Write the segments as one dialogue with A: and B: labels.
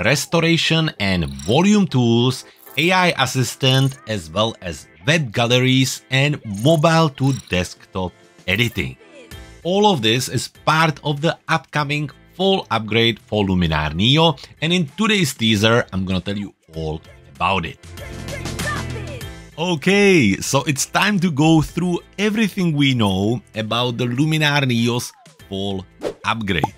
A: restoration and volume tools, AI assistant, as well as web galleries and mobile to desktop editing. All of this is part of the upcoming fall upgrade for Luminar Neo and in today's teaser I'm gonna tell you all about it. Okay, so it's time to go through everything we know about the Luminar Neo's fall upgrade.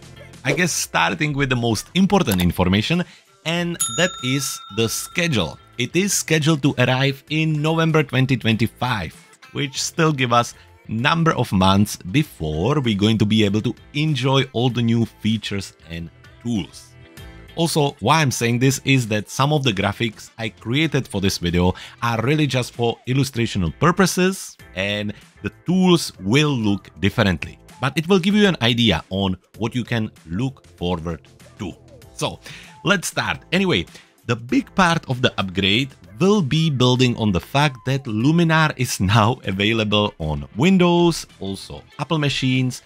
A: I guess starting with the most important information and that is the schedule. It is scheduled to arrive in November 2025, which still give us number of months before we're going to be able to enjoy all the new features and tools. Also, why I'm saying this is that some of the graphics I created for this video are really just for illustrational purposes and the tools will look differently. But it will give you an idea on what you can look forward to. So, let's start. Anyway, the big part of the upgrade will be building on the fact that Luminar is now available on Windows, also Apple machines,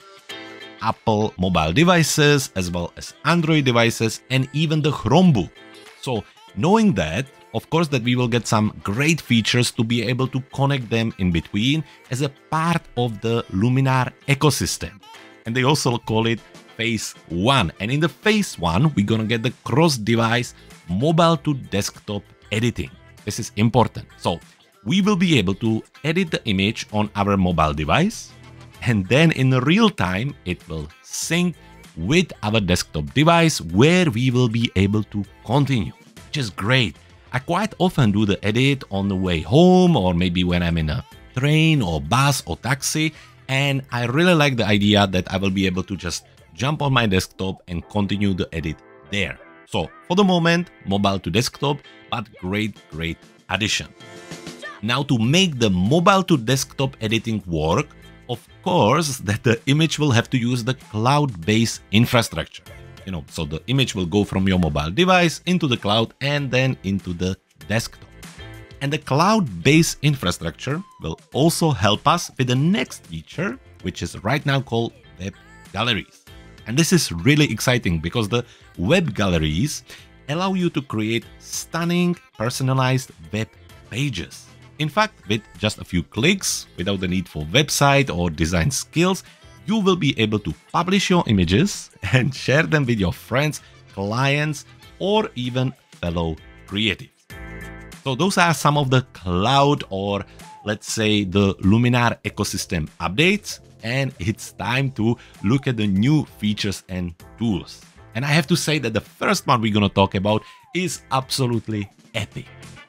A: Apple mobile devices, as well as Android devices, and even the Chromebook. So knowing that, of course that we will get some great features to be able to connect them in between as a part of the Luminar ecosystem. And they also call it Phase 1. And in the Phase 1, we're gonna get the cross-device mobile to desktop editing. This is important. So we will be able to edit the image on our mobile device and then in real time it will sync with our desktop device where we will be able to continue, which is great. I quite often do the edit on the way home or maybe when I'm in a train or bus or taxi and I really like the idea that I will be able to just jump on my desktop and continue the edit there. So for the moment, mobile to desktop, but great, great addition. Now to make the mobile to desktop editing work, of course that the image will have to use the cloud-based infrastructure. You know, so the image will go from your mobile device into the cloud and then into the desktop. And the cloud-based infrastructure will also help us with the next feature, which is right now called Web Galleries. And this is really exciting because the web galleries allow you to create stunning personalized web pages. In fact, with just a few clicks, without the need for website or design skills, you will be able to publish your images and share them with your friends, clients, or even fellow creatives. So those are some of the cloud or let's say the Luminar ecosystem updates and it's time to look at the new features and tools. And I have to say that the first one we're gonna talk about is absolutely epic.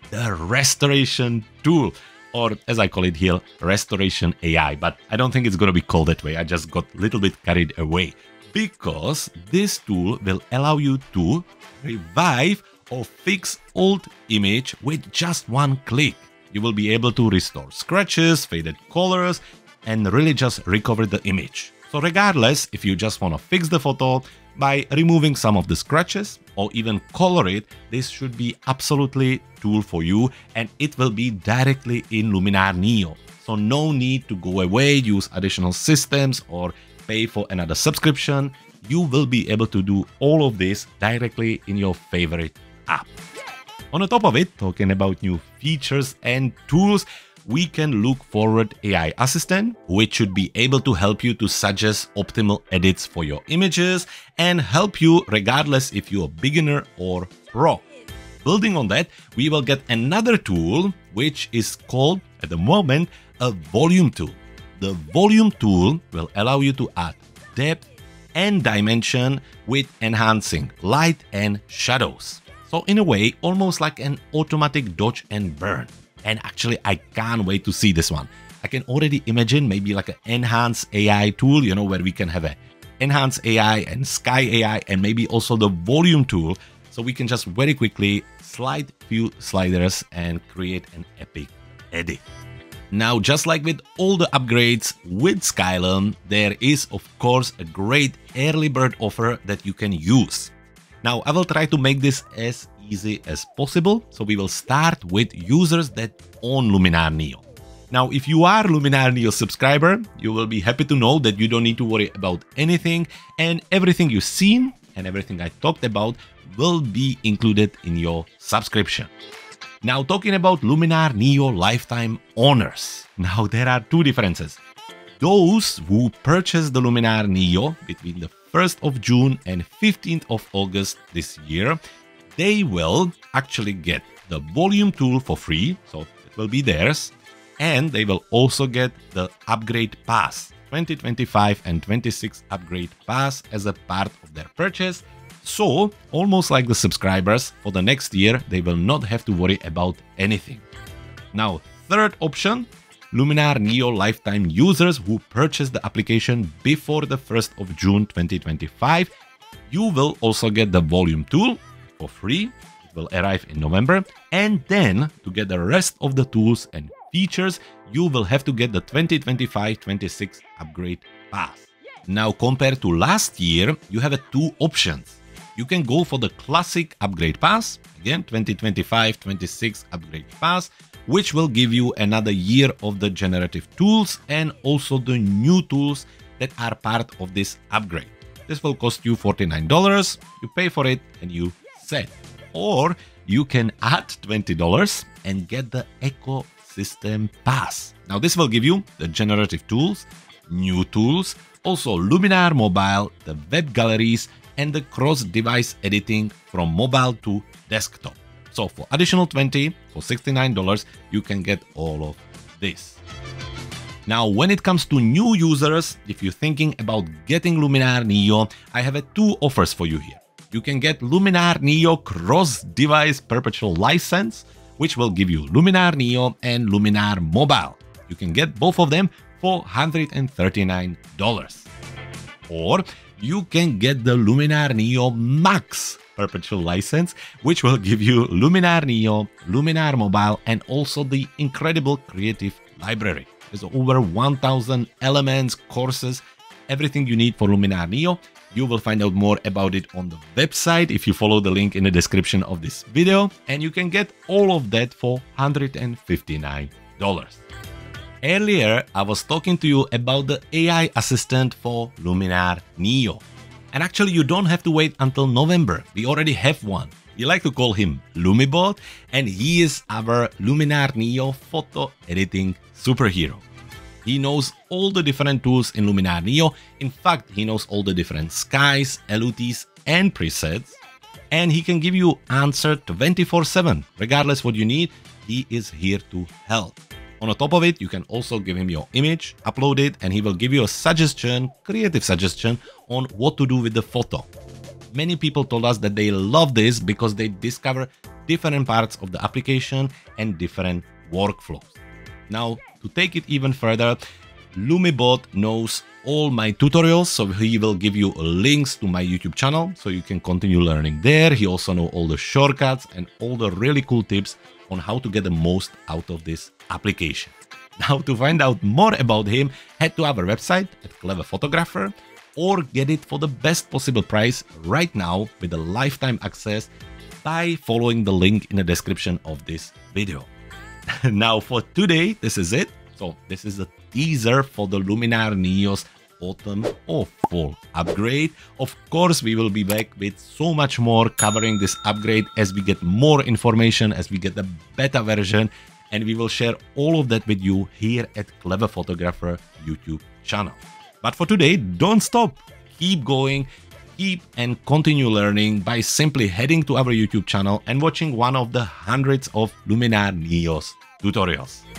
A: The restoration tool, or as I call it here, restoration AI. But I don't think it's gonna be called that way. I just got a little bit carried away because this tool will allow you to revive or fix old image with just one click. You will be able to restore scratches, faded colors, and really just recover the image. So regardless if you just want to fix the photo by removing some of the scratches or even color it, this should be absolutely tool for you and it will be directly in Luminar Neo. So no need to go away, use additional systems or pay for another subscription. You will be able to do all of this directly in your favorite app. On the top of it, talking about new features and tools, we can look forward AI Assistant, which should be able to help you to suggest optimal edits for your images and help you regardless if you're a beginner or pro. Building on that, we will get another tool, which is called, at the moment, a volume tool. The volume tool will allow you to add depth and dimension with enhancing light and shadows. So in a way, almost like an automatic dodge and burn. And actually, I can't wait to see this one. I can already imagine maybe like an enhanced AI tool, you know, where we can have a enhanced AI and sky AI and maybe also the volume tool. So we can just very quickly slide few sliders and create an epic edit. Now, just like with all the upgrades with Skylum, there is of course a great early bird offer that you can use. Now, I will try to make this as easy as possible. So we will start with users that own Luminar Neo. Now, if you are Luminar Neo subscriber, you will be happy to know that you don't need to worry about anything and everything you've seen and everything I talked about will be included in your subscription. Now talking about Luminar Neo lifetime owners. Now there are two differences. Those who purchase the Luminar Neo between the 1st of June and 15th of August this year, they will actually get the volume tool for free, so it will be theirs, and they will also get the upgrade pass 2025 and 26 upgrade pass as a part of their purchase. So, almost like the subscribers, for the next year they will not have to worry about anything. Now, third option, Luminar Neo lifetime users who purchase the application before the 1st of June 2025, you will also get the volume tool for free. It will arrive in November. And then to get the rest of the tools and features, you will have to get the 2025-26 upgrade pass. Now compared to last year, you have two options. You can go for the classic upgrade pass, again 2025-26 upgrade pass, which will give you another year of the generative tools and also the new tools that are part of this upgrade. This will cost you $49, you pay for it and you set. Or you can add $20 and get the ecosystem Pass. Now this will give you the generative tools, new tools, also Luminar Mobile, the web galleries, and the cross-device editing from mobile to desktop. So for additional 20, for $69, you can get all of this. Now, when it comes to new users, if you're thinking about getting Luminar Neo, I have two offers for you here. You can get Luminar Neo cross-device perpetual license, which will give you Luminar Neo and Luminar Mobile. You can get both of them for $139. Or you can get the Luminar Neo Max perpetual license, which will give you Luminar Neo, Luminar Mobile, and also the incredible creative library. There's over 1000 elements, courses, everything you need for Luminar Neo. You will find out more about it on the website if you follow the link in the description of this video. And you can get all of that for $159. Earlier, I was talking to you about the AI assistant for Luminar Neo. And actually, you don't have to wait until November. We already have one. We like to call him Lumibot, and he is our Luminar Neo photo editing superhero. He knows all the different tools in Luminar Neo. In fact, he knows all the different skies, LUTs, and presets. And he can give you answer 24-7. Regardless what you need, he is here to help. On the top of it, you can also give him your image, upload it, and he will give you a suggestion, creative suggestion on what to do with the photo. Many people told us that they love this because they discover different parts of the application and different workflows. Now, to take it even further, Lumibot knows all my tutorials, so he will give you links to my YouTube channel, so you can continue learning there. He also knows all the shortcuts and all the really cool tips on how to get the most out of this application. Now, to find out more about him, head to our website at Clever Photographer or get it for the best possible price right now with a lifetime access by following the link in the description of this video. now for today, this is it. So this is a teaser for the Luminar Neos autumn or fall upgrade. Of course, we will be back with so much more covering this upgrade as we get more information, as we get the beta version, and we will share all of that with you here at Clever Photographer YouTube channel. But for today, don't stop. Keep going, keep and continue learning by simply heading to our YouTube channel and watching one of the hundreds of Luminar Neos tutorials.